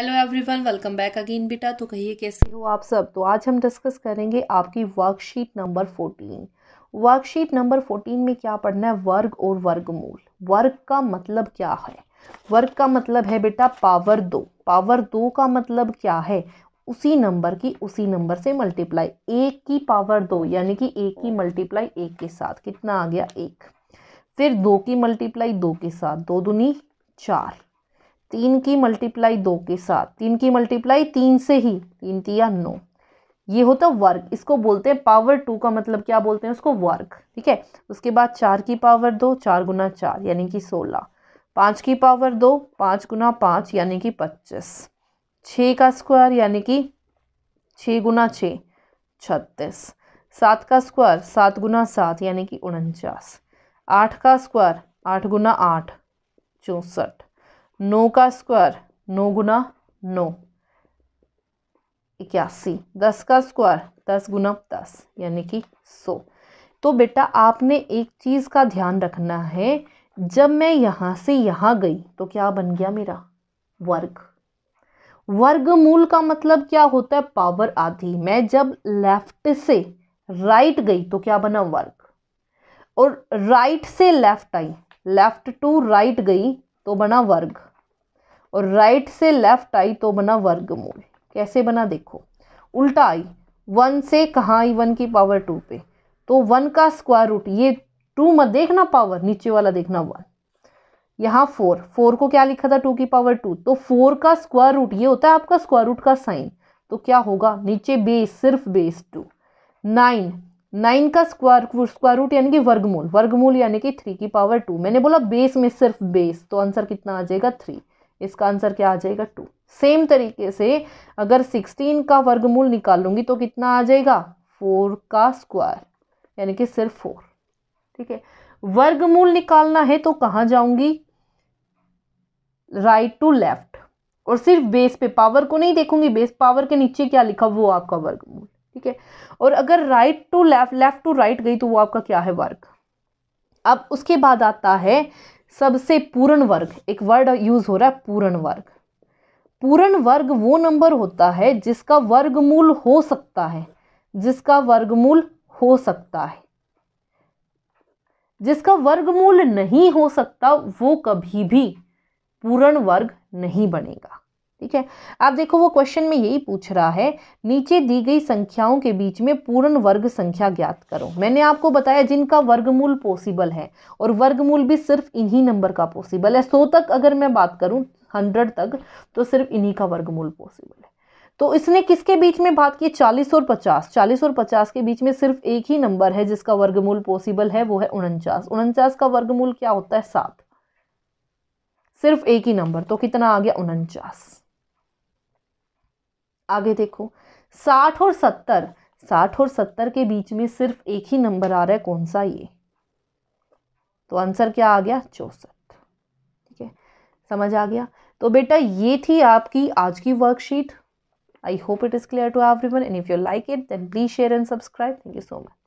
Hello everyone welcome back again बेटा। तो कहिए, कैसे हो आप सब? तो आज हम डिस्कस करेंगे आपकी worksheet number fourteen worksheet number fourteen में क्या पढ़ना है? वर्ग और वर्गमूल। वर्ग का मतलब क्या है? वर्ग का मतलब है बेटा पावर दो। पावर दो का मतलब क्या है? उसी नंबर की उसी नंबर से मल्टीप्लाई एक की पावर दो, यानी कि एक की मल्टीप्लाई एक के साथ। कितना आ गया? एक। फिर दो की मल्टीप्लाई दो के साथ। दो दुनी चार। तीन की मल्टीप्लाई दो के साथ, तीन की मल्टीप्लाई तीन से ही, तीन तिया नौ। ये होता वर्ग, इसको बोलते हैं पावर टू का मतलब क्या बोलते हैं उसको? वर्ग, ठीक है? उसके बाद चार की पावर दो, चार गुना चार, यानी कि सोलह। पाँच की पावर दो, पाँच गुना पाँच, यानी कि पच्चीस। छः का स्क्वायर यानी कि छः गुना छः, छत्तीस। सात का स्क्वायर सात गुना सात, यानी कि उनचास। आठ का स्क्वायर आठ गुना आठ, चौंसठ। नौ का स्क्वायर, नौ गुना नौ, इक्यासी, दस का स्क्वायर, दस गुना दस, यानी कि सौ। तो बेटा आपने एक चीज़ का ध्यान रखना है, जब मैं यहाँ से यहाँ गई तो क्या बन गया मेरा? वर्ग। वर्गमूल का मतलब क्या होता है? पावर आधी। मैं जब लेफ़्ट से राइट गई तो क्या बना वर्ग? और राइट से लेफ़्ट आई लेफ़्ट टू राइट गई तो बना वर्ग। और राइट से लेफ़्ट आई तो बना वर्गमूल। कैसे बना देखो? उल्टा आई वन से कहाँ आई वन की पावर टू पे? तो वन का स्क्वायर रूट ये टू मत देखना पावर नीचे वाला देखना वन यहाँ फोर फोर को क्या लिखा था टू की पावर टू तो फोर का स्क्वायर रूट ये होता है आपका स्क्वायर रूट का साइन तो क्या होगा? नीचे बेस सिर्फ़ बेस टू नाइन नाइन का स्क्वायर स्क्वायर रूट यानी कि वर्गमूल। वर्गमूल यानी कि थ्री की पावर टू मैंने बोला बेस में सिर्फ़ बेस तो आंसर कितना आ जाएगा? थ्री इसका आंसर क्या आ जाएगा? टू। सेम तरीके से अगर सिक्सटीन का वर्गमूल निकालूँगी तो कितना आ जाएगा? फोर का स्क्वायर, यानी कि सिर्फ़ फोर। ठीक है? वर्गमूल निकालना है तो कहाँ जाऊँगी? Right to left. और सिर्फ़ बेस पे, पावर को नहीं देखूँगी, बेस पावर के नीचे क्या लिखा? वो आपका वर्गमूल। ठीक है? और अगर right to left left to right गई तो वो आपका क्या है? वर्ग। अब उसके बाद आता है सबसे पूर्ण वर्ग, एक वर्ड यूज़ हो रहा है, पूर्ण वर्ग। पूर्ण वर्ग वो नंबर होता है जिसका वर्गमूल हो सकता है, जिसका वर्गमूल हो सकता है। जिसका वर्गमूल नहीं हो सकता, वो कभी भी पूर्ण वर्ग नहीं बनेगा। ठीक है? आप देखो, वो क्वेश्चन में यही पूछ रहा है, नीचे दी गई संख्याओं के बीच में पूर्ण वर्ग संख्या ज्ञात करो। मैंने आपको बताया जिनका वर्गमूल पॉसिबल है, और वर्गमूल भी सिर्फ़ इन्हीं नंबर का पॉसिबल है। सौ तक अगर मैं बात करूँ हंड्रेड तक तो सिर्फ़ इन्हीं का वर्गमूल पॉसिबल है। तो इसने किसके बीच में बात की? चालीस और पचास। चालीस और पचास के बीच में सिर्फ़ एक ही नंबर है जिसका वर्गमूल पॉसिबल है, वो है उनचास। उनचास का वर्गमूल क्या होता है? सात। सिर्फ़ एक ही नंबर तो कितना आ गया? उनचास। आगे देखो। साठ और सत्तर, साठ और सत्तर के बीच में सिर्फ़ एक ही नंबर आ रहा है, कौन सा ये? तो आंसर क्या आ गया? चौसठ। ठीक है? समझ आ गया? तो बेटा, ये थी आपकी आज की worksheet I hope it is clear to every one and if you like it then please share and subscribe thank you so much